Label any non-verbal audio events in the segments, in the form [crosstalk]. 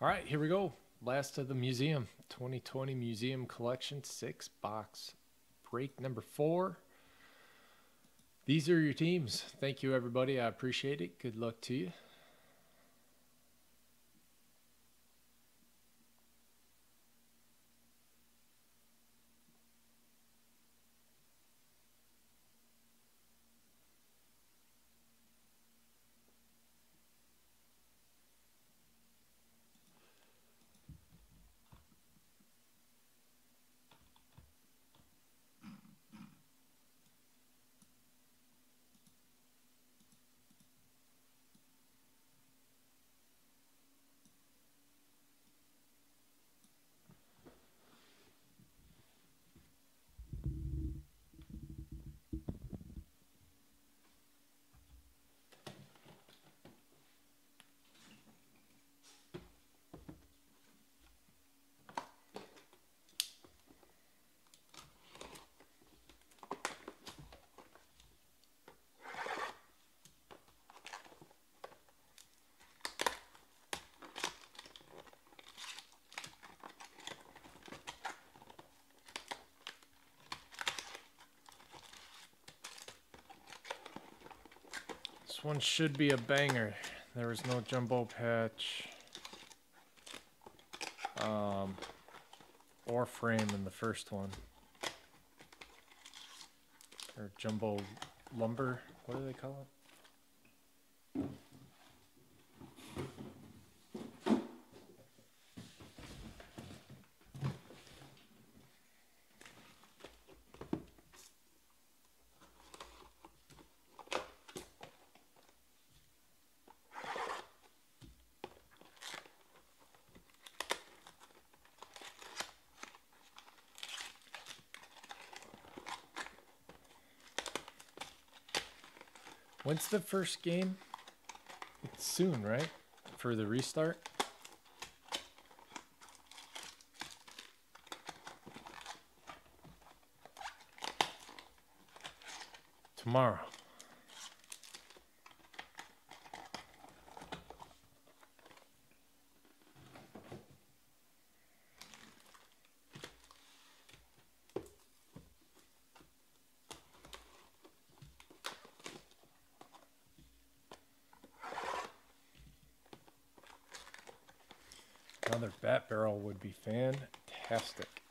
All right, here we go. Last of the museum 2020 Museum Collection six box break number four. These are your teams. Thank you, everybody. I appreciate it. Good luck to you. This one should be a banger. There was no jumbo patch um, or frame in the first one. Or jumbo lumber. What do they call it? When's the first game? It's soon, right? For the restart? Tomorrow. Another bat barrel would be fantastic.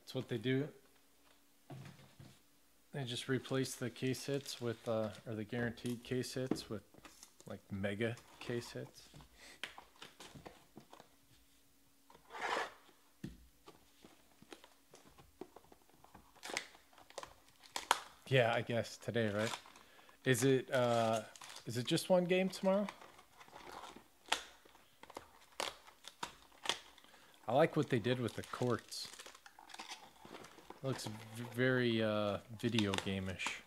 That's what they do they just replace the case hits with, uh, or the guaranteed case hits with like mega case hits. Yeah, I guess today, right? Is it, uh, is it just one game tomorrow? I like what they did with the courts. Looks very uh, video game-ish.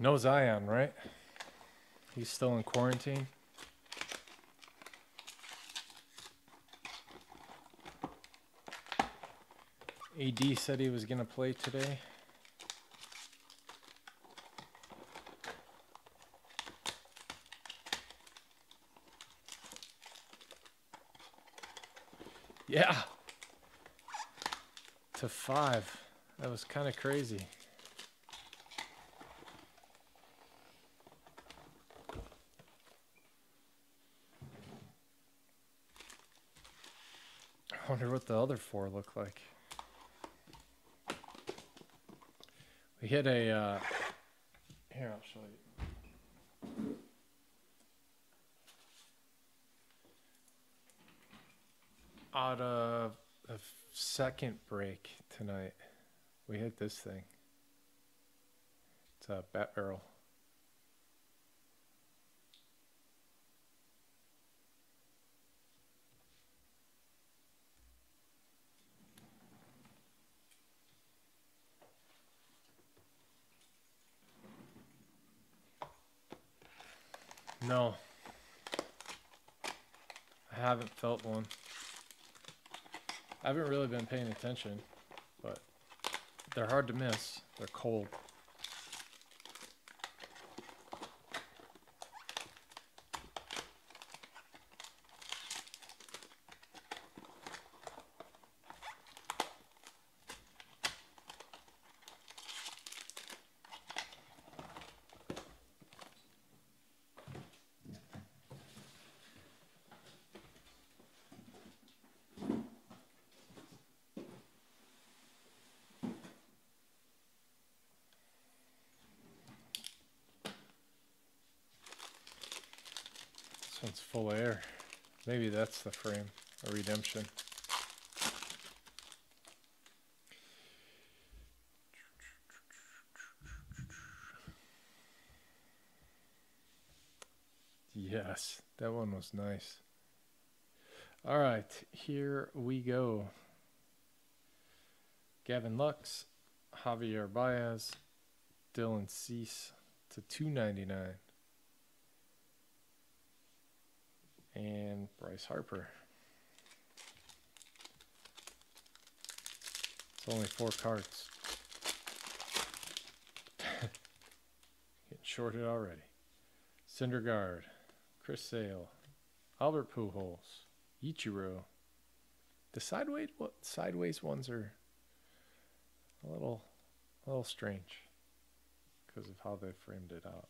No Zion, right? He's still in quarantine. AD said he was going to play today. Yeah. To five. That was kind of crazy. I wonder what the other four look like. We hit a. Uh, here, I'll show you. Out of a second break tonight, we hit this thing. It's a bat barrel. No. I haven't felt one. I haven't really been paying attention, but they're hard to miss. They're cold. This one's full of air. Maybe that's the frame, a redemption. Yes, that one was nice. All right, here we go. Gavin Lux, Javier Baez, Dylan Cease to 299. And Bryce Harper. It's only four cards. [laughs] Getting shorted already. Syndergaard, Chris Sale, Albert Pujols, Ichiro. The sideways what sideways ones are a little a little strange because of how they framed it out.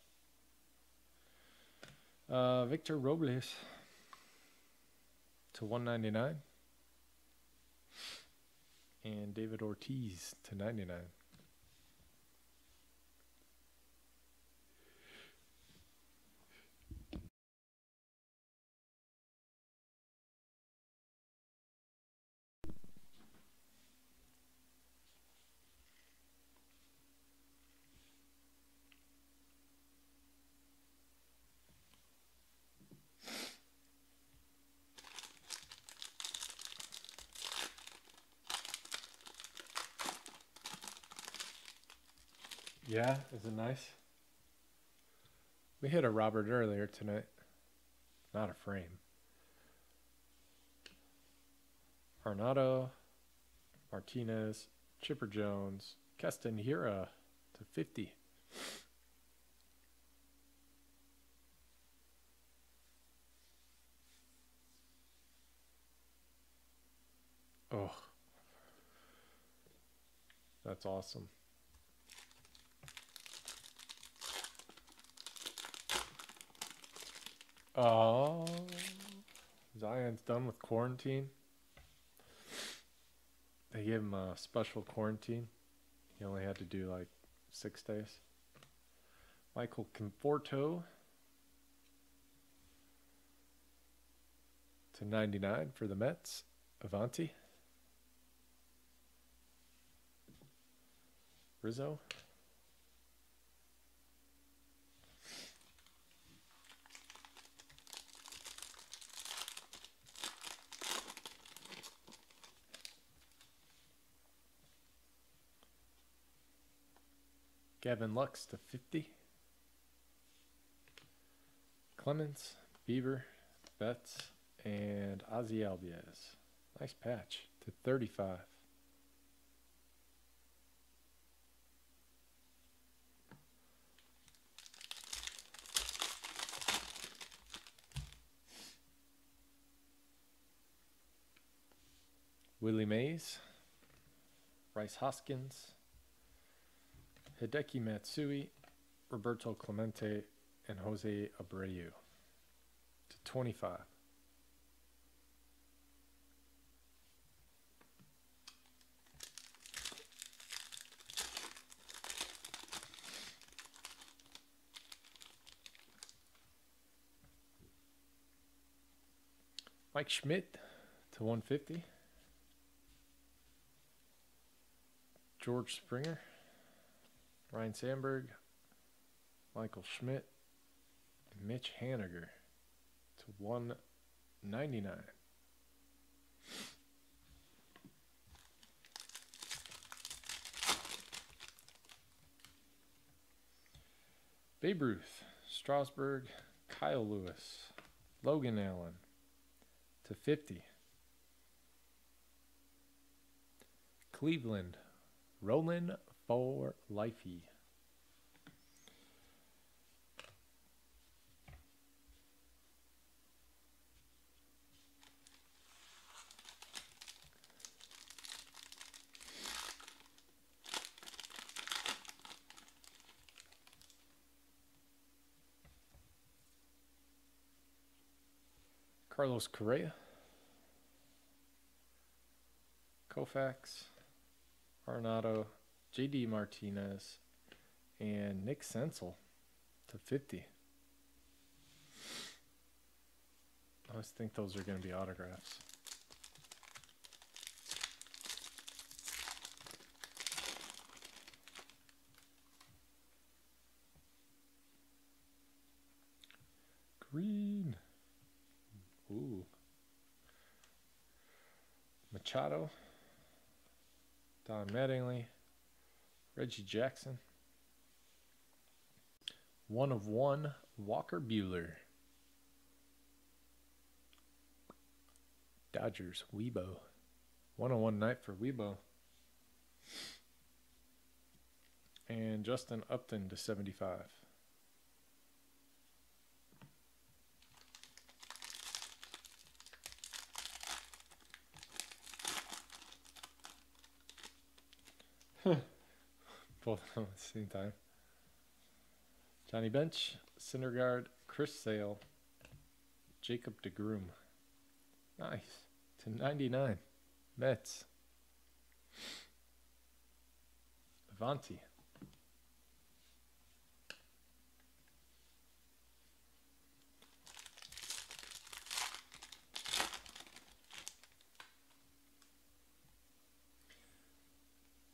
Uh, Victor Robles to 199 and David Ortiz to 99. Yeah, is it nice? We hit a Robert earlier tonight. Not a frame. Arenado, Martinez, Chipper Jones, Keston Hiura to 50. Oh, that's awesome. Oh, Zion's done with quarantine. They gave him a special quarantine. He only had to do like six days. Michael Conforto to 99 for the Mets. Avanti. Rizzo. Gavin Lux to 50. Clemens, Beaver, Betts, and Ozzie Albies. Nice patch to 35. Willie Mays, Rhys Hoskins, Hideki Matsui, Roberto Clemente, and Jose Abreu to 25. Mike Schmidt to 150. George Springer. Ryne Sandberg, Michael Schmidt, Mitch Haniger to 199. Babe Ruth, Strasburg, Kyle Lewis, Logan Allen to 50. Cleveland, Roland for Lifey. Carlos Correa, Koufax, Arenado, JD Martinez, and Nick Senzel to 50. I always think those are going to be autographs. Green. Ooh. Machado. Don Mattingly. Reggie Jackson. One of one, Walker Buehler. Dodgers, Weibo. One on one night for Weibo. And Justin Upton to 75. Both [laughs] at the same time. Johnny Bench, Syndergaard, Chris Sale, Jacob deGrom. Nice. To 99. Mets. Avanti.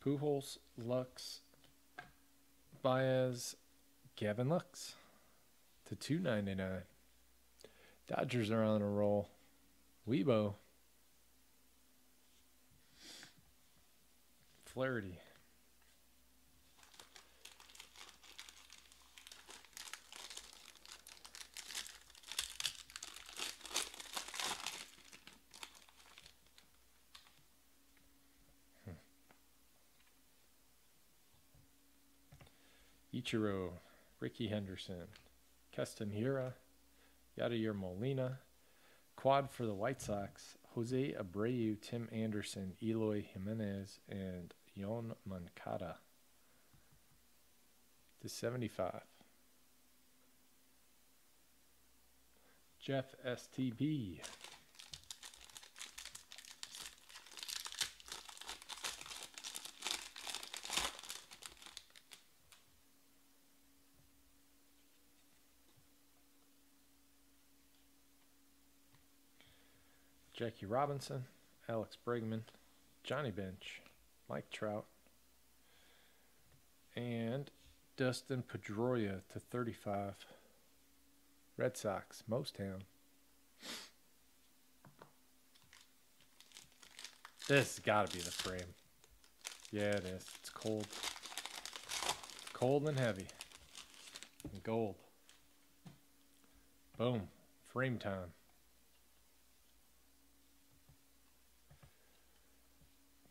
Pujols, Lux, Baez, Gavin Lux to 299. Dodgers are on a roll. Weibo. Flaherty. Ichiro, Rickey Henderson, Keston Hiura, Yadier Molina, quad for the White Sox, Jose Abreu, Tim Anderson, Eloy Jimenez, and Yoan Moncada to 75. Jeff STB. Jackie Robinson, Alex Bregman, Johnny Bench, Mike Trout, and Dustin Pedroia to 35. Red Sox, most Mostown. This has got to be the frame. Yeah, it is. It's cold. Cold and heavy. And gold. Boom. Frame time.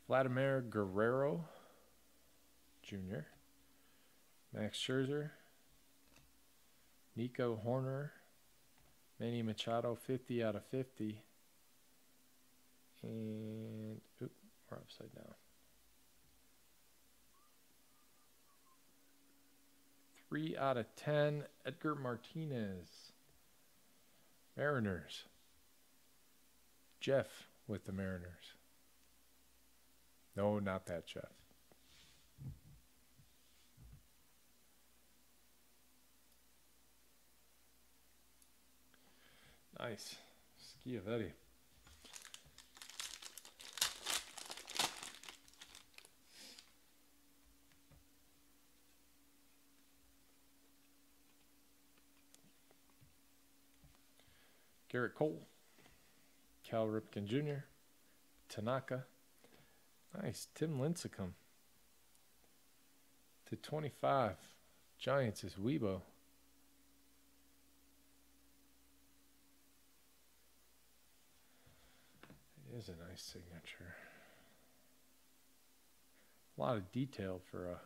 Vladimir Guerrero Jr., Max Scherzer, Nico Hoerner, Manny Machado, 50 out of 50. And, oop, we're upside down. Three out of 10, Edgar Martinez. Mariners. Jeff with the Mariners. No, not that Jeff. Nice. Schiavetti. Gerrit Cole, Cal Ripken Jr., Tanaka, Nice. Tim Lincecum. To 25. Giants is Weibo. It is a nice signature. A lot of detail for a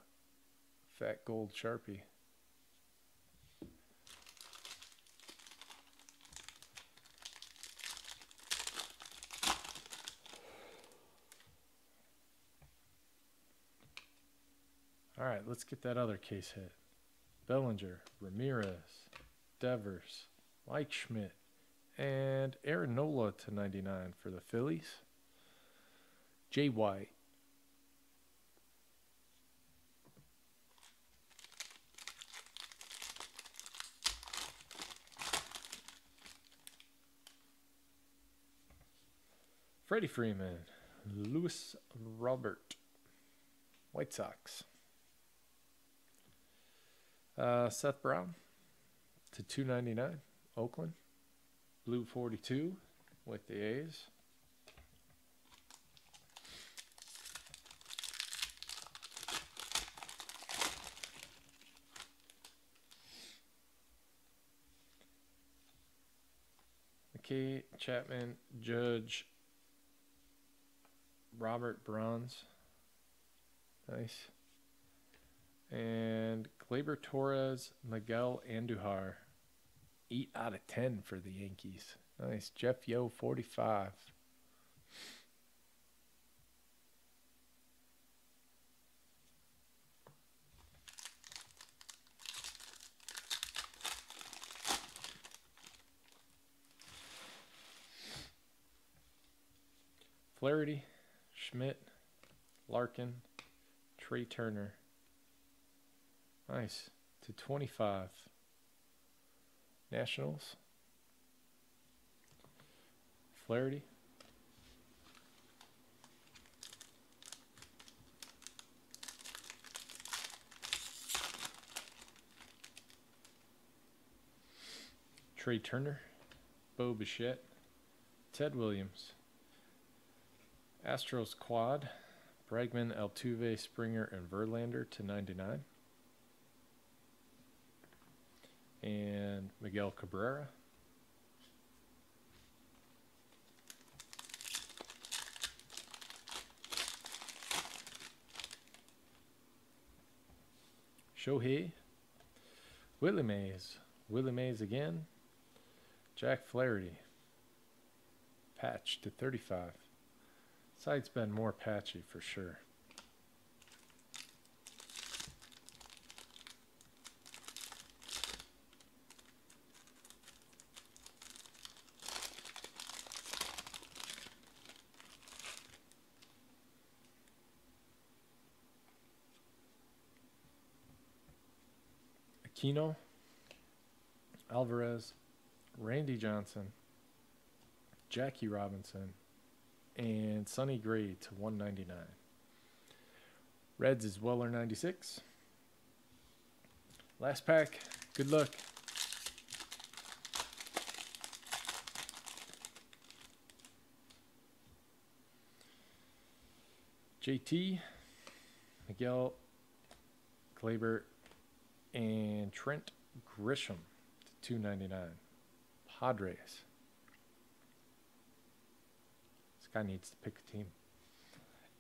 fat gold Sharpie. All right, let's get that other case hit. Bellinger, Ramirez, Devers, Mike Schmidt, and Aaron Nola to 99 for the Phillies. Jay White. Freddie Freeman, Luis Robert, White Sox. Uh, Seth Brown to 299, Oakland. Blue 42 with the A's. McKay, Chapman, Judge, Robert Bronze. Nice. And Gleyber Torres, Miguel Andujar. 8 out of 10 for the Yankees. Nice. Jeff Yo, 45. Flaherty, Schmidt, Larkin, Trea Turner. Nice. To 25. Nationals. Flaherty. Trea Turner. Bo Bichette. Ted Williams. Astros Quad. Bregman, Altuve, Springer, and Verlander to 99. And Miguel Cabrera. Shohei, Willie Mays, Willie Mays again, Jack Flaherty, patch to 35. Site's been more patchy for sure. Aquino, Alvarez, Randy Johnson, Jackie Robinson, and Sonny Gray to 199. Reds is Weller 96. Last pack. Good luck. JT, Miguel Gleyber, and Trent Grisham to 299. Padres. This guy needs to pick a team.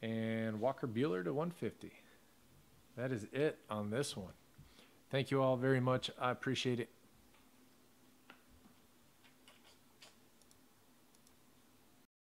And Walker Buehler to 150. That is it on this one. Thank you all very much. I appreciate it.